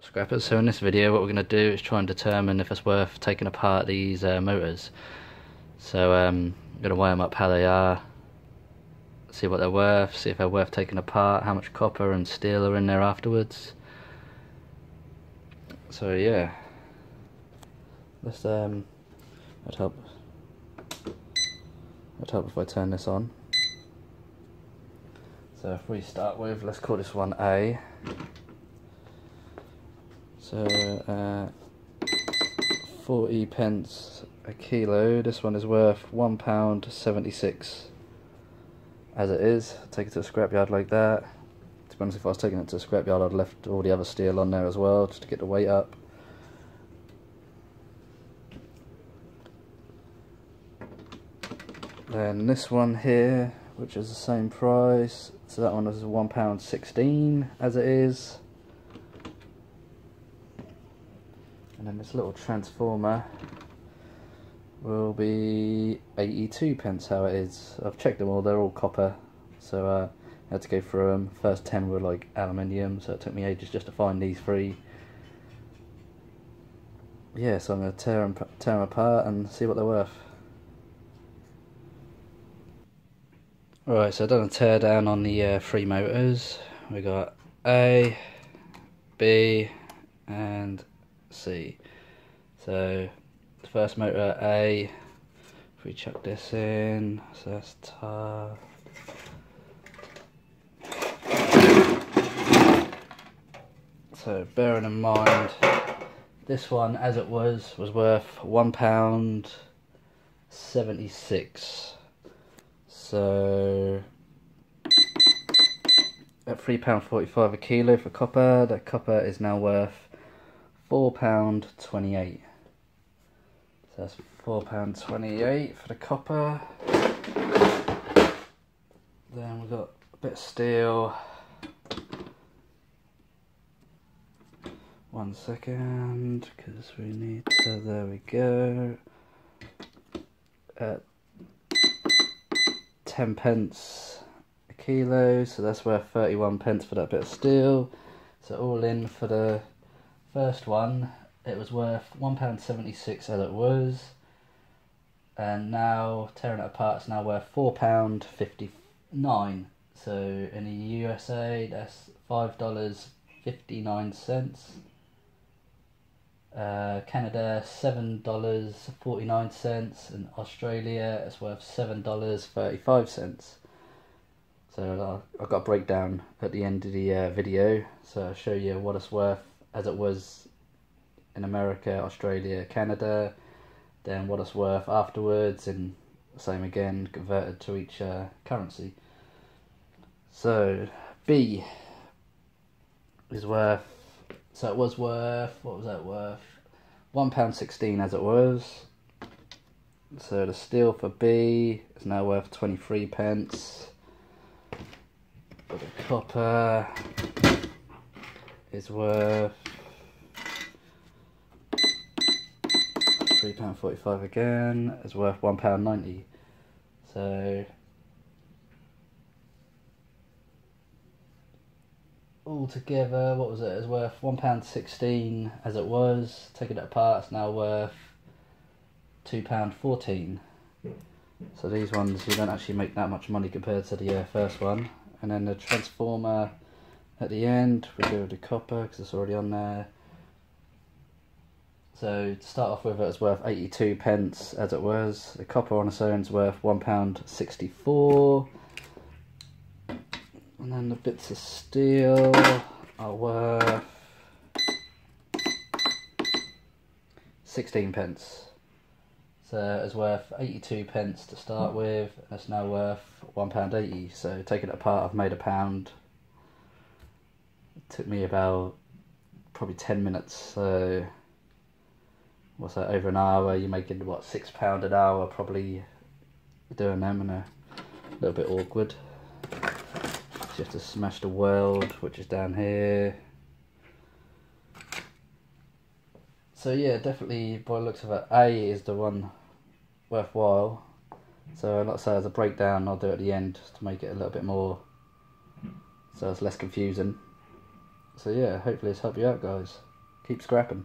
Scrappers, so in this video what we're going to do is try and determine if it's worth taking apart these uh, motors. So um, I'm going to weigh them up how they are, see what they're worth, see if they're worth taking apart, how much copper and steel are in there afterwards. So yeah, let's um, I'd help, I'd help if I turn this on. So if we start with, let's call this one A. So, uh, 40 pence a kilo. This one is worth £1.76 as it is. Take it to a scrapyard like that. To be honest, if I was taking it to a scrapyard, I'd left all the other steel on there as well, just to get the weight up. Then this one here, which is the same price. So that one is £1.16 as it is. This little transformer will be 82 pence how it is. I've checked them all they're all copper. So uh, I had to go through them first 10 were like aluminium so it took me ages just to find these three. Yeah so I'm going to tear them, tear them apart and see what they're worth. Alright, so I've done a tear down on the uh, three motors. We got A, B, and C. So the first motor A, if we chuck this in, so that's tough. So bearing in mind, this one as it was, was worth one pound seventy six. So at three pound forty five a kilo for copper, that copper is now worth £4.28. So that's £4.28 for the copper. Then we've got a bit of steel. One second, because we need to, there we go. At 10 pence a kilo, so that's worth 31 pence for that bit of steel. So all in for the First one, it was worth £1.76 as it was, and now tearing it apart, it's now worth £4.59. So in the USA, that's $5.59. Uh, Canada seven dollars forty nine cents, and Australia it's worth seven dollars thirty five cents. So I've got a breakdown at the end of the uh, video, so I'll show you what it's worth as it was in America, Australia, Canada, then what it's worth afterwards, and same again converted to each uh, currency. So B is worth. So it was worth. What was that worth? One pound sixteen as it was. So the steel for B is now worth twenty three pence. But the copper is worth three pound forty five again. Is worth one pound ninety. So altogether, what was it? It's worth one pound sixteen as it was. Taking it apart, it's now worth two pound fourteen. So these ones you don't actually make that much money compared to the uh, first one. And then the transformer at the end we do the copper because it's already on there. So to start off with it's worth 82 pence as it was. The copper on its own is worth one pound 64 and then the bits of steel are worth 16 pence. So it's worth 82 pence to start with and it's now worth one pound 80 so taking it apart I've made a pound took me about probably 10 minutes so what's that over an hour you're making what six pound an hour probably doing them and a little bit awkward. So you have to smash the weld which is down here. So yeah definitely by looks of it A is the one worthwhile. So like I say as a breakdown I'll do at the end to make it a little bit more so it's less confusing So yeah, hopefully it's helped you out, guys. Keep scrapping.